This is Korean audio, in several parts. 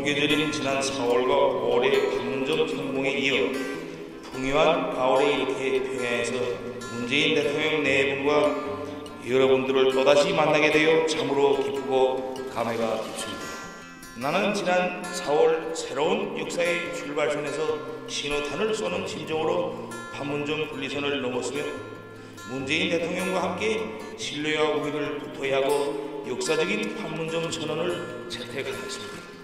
범계절인 지난 4월과 5월의 판문점 성공에 이어 풍요한 가을에 이렇게 평양에서 문재인 대통령 네 분과 여러분들을 또다시 만나게 되어 참으로 기쁘고 감회가 깊습니다. 나는 지난 4월 새로운 역사의 출발선에서 신호탄을 쏘는 심정으로 판문점 분리선을 넘었으며 문재인 대통령과 함께 신뢰와 우위를 붙어야 하고 역사적인 판문점 선언을 채택하였습니다.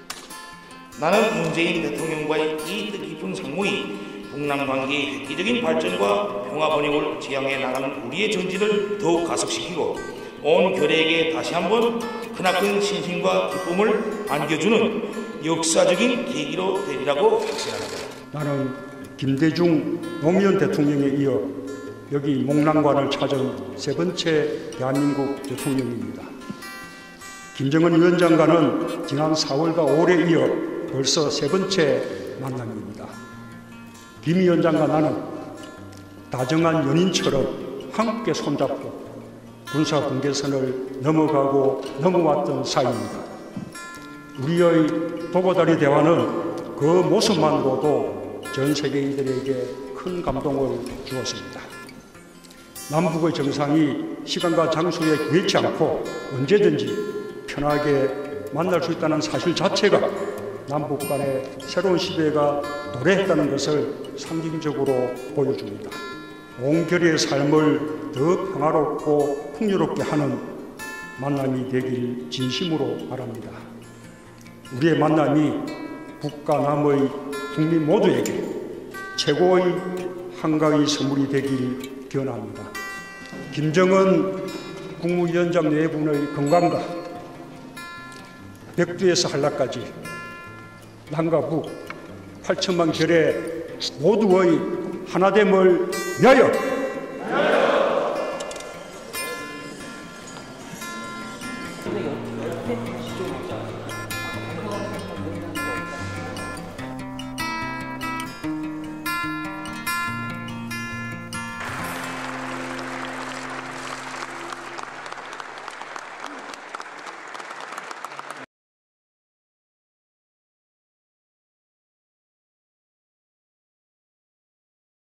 나는 문재인 대통령과의 이 뜻깊은 상봉이 북남 관계의 획기적인 발전과 평화 번영을 지향해 나가는 우리의 전진을 더욱 가속시키고 온 결의에게 다시 한번 크나큰 신심과 기쁨을 안겨주는 역사적인 계기로 되리라고 확신합니다. 나는 김대중 노무현 대통령에 이어 여기 목랑관을 찾은 세 번째 대한민국 대통령입니다. 김정은 위원장과는 지난 4월과 5월에 이어 벌써 세 번째 만남입니다. 김 위원장과 나는 다정한 연인처럼 함께 손잡고 군사 분계선을 넘어가고 넘어왔던 사이입니다. 우리의 도보다리 대화는 그 모습만으로도 전 세계인들에게 큰 감동을 주었습니다. 남북의 정상이 시간과 장소에 구애치 않고 언제든지 편하게 만날 수 있다는 사실 자체가 남북 간의 새로운 시대가 도래했다는 것을 상징적으로 보여줍니다. 온결의 삶을 더 평화롭고 풍요롭게 하는 만남이 되길 진심으로 바랍니다. 우리의 만남이 북과 남의 국민 모두에게 최고의 한가위 선물이 되길 기원합니다. 김정은 국무위원장 네 분의 건강과 백두에서 한라까지 남과 북 8천만 결의 모두의 하나됨을 위하여 네.